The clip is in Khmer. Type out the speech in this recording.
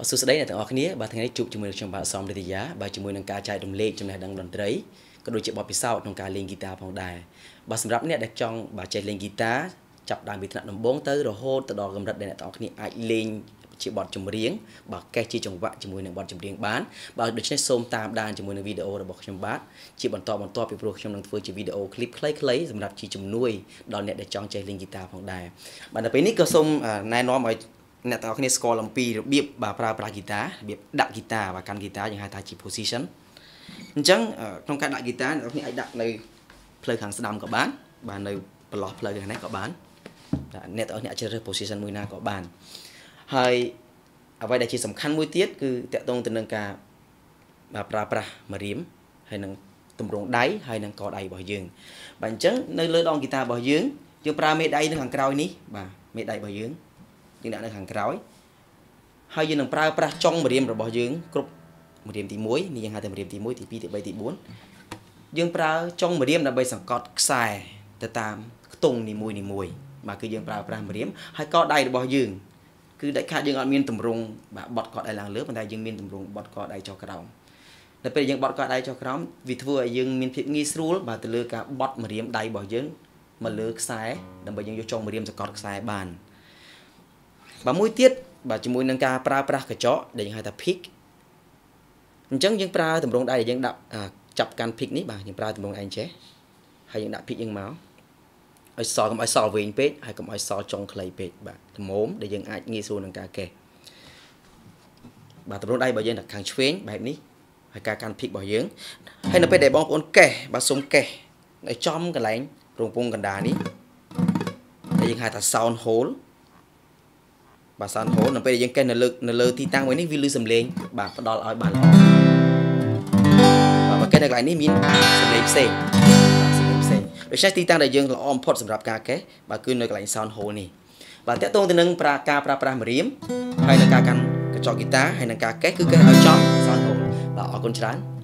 បាទសួស្តីអ្នកទាំងអស់គ្នាបាទថ្ងៃនេះជួបជាមួយនឹងខ្ញុំបាទសំរិទ្ធិយាបាទជាមួយនឹងការចែករំលែកចំណេះដឹងតន្ត្រីក៏ដូចជាបទពិសោធន៍ក្នុងការលេងហ្គីតាផងដែរបាទសម្រាប់អ្នកដែលចង់បាទចេះលេងហ្គីតាចាប់ដើមពីថ្នាក់ដំបូងទៅរហូតទៅដល់កម្រិតដែលអ្នកទាំងអស់គ្នាអាចលេងជាបទចម្រៀងបាទកេះជាចង្វាក់ជាមួយនឹងបទចម្រៀងបានបាទដូច្នេះសូមតាមដានជាមួយនឹងវីដេអូរបស់ខ្ញុំបាទជាបន្តបន្តពីព្រោះខ្ញុំនឹងធ្វើជាវីដេអូឃ្លីបខ្លីៗសម្រាប់ជាជំនួយដល់អ្នកដែលចង់ចេះលេងហ្គីតាផងដែរបាទនៅពេលនេះក៏សូមណែនាំឲ្យ អ្នកទាំងអស់គ្នាស្គាល់អំពីរបៀបបាទប្រើប្រាស់ហ្គីតារបៀបដាក់ហ្គីតាបាទកាន់ហ្គីតាយើងហៅថាជា position អញ្ចឹងក្នុងការដាក់ហ្គីតាអ្នកទាំងអស់គ្នាអាចដាក់នៅផ្លូវខាងស្ដាំក៏បាន បាទនៅប្រឡោះផ្លូវខាងនេះក៏បានអ្នកទាំងអស់គ្នាអាចជ្រើសរើស position មួយណាក៏បានហើយអ្វីដែលជាសំខាន់មួយទៀតគឺតកតងទៅនឹងការបាទប្រើប្រាស់ម្រាមហើយនឹងទម្រង់ដៃហើយនឹងកដៃរបស់យើង បាទអញ្ចឹងនៅលើដងហ្គីតារបស់យើងយើងប្រើមេដៃនៅខាងក្រោយនេះបាទមេដៃរបស់យើង យើងដាក់នៅខាងក្រោយហើយយើងនឹងប្រើប្រាស់ចុងម្រាមរបស់យើងគ្រប់ម្រាមទី1នេះយើងហៅថាម្រាមទី1ទី2ទី3ទី4យើងប្រើចុងម្រាមដើម្បីសង្កត់ខ្សែទៅតាមខ្ទង់នីមួយនីមួយបាទគឺយើងប្រើប្រាស់ម្រាមហើយកដៃរបស់យើងគឺដាច់ខាតយើងអត់មានតម្រង់បាទបត់កដៃឡើងលើប៉ុន្តែយើងមានតម្រង់បត់កដៃចុះក្រោមនៅពេលយើងបត់កដៃចុះក្រោមវាធ្វើឲ្យយើងមានភាពងាយស្រួលបាទទៅលើការបត់ម្រាមដៃរបស់យើងមកលើខ្សែដើម្បីយើងយកចុងម្រាមសង្កត់ខ្សែបាន បាទមួយទៀតបាទជាមួយនឹងការប្រើប្រាស់កញ្ចក់ដែលយើងហៅថា pick អញ្ចឹងយើងប្រើតម្រងដៃដែលយើងដាក់ចាប់កាន់ pick នេះបាទយើងប្រើតម្រងដៃចេះហើយយើងដាក់ pick យើងមកឲ្យសល់កុំឲ្យសល់វែងពេកហើយកុំឲ្យសល់ចុងខ្លីពេកបាទល្មមដែលយើងអាចងាយស្រួលនឹងការកេះបាទតម្រងដៃរបស់យើងដាក់ខាងឆ្វេងបែបនេះហើយការកាន់ pick របស់យើងហើយនៅពេលដែលបងប្អូនកេះបាទសុំកេះឲ្យចំកន្លែងរងពងកណ្ដាលនេះដែលយើងហៅថា sound hole បាទសានហូននៅពេលយើងកេះនៅលើនៅលើទីតាំងមួយនេះវាលឺសំឡេងបាទផ្ដល់ឲ្យបានល្អបាទបើកេះនៅកន្លែងនេះមានសំឡេងផ្សេងបាទសំឡេងផ្សេងដូច្នេះទីតាំងដែលយើងល្អបំផុតសម្រាប់ការកេះបាទគឺនៅកន្លែង sound hole នេះបាទតកតងទៅនឹងប្រាការប្រើប្រាស់ម្រាមហើយនឹងការកាន់កញ្ចក់ហ្គីតាហើយនឹងការកេះគឺកេះឲ្យចំ sound hole បាទអរគុណច្រើន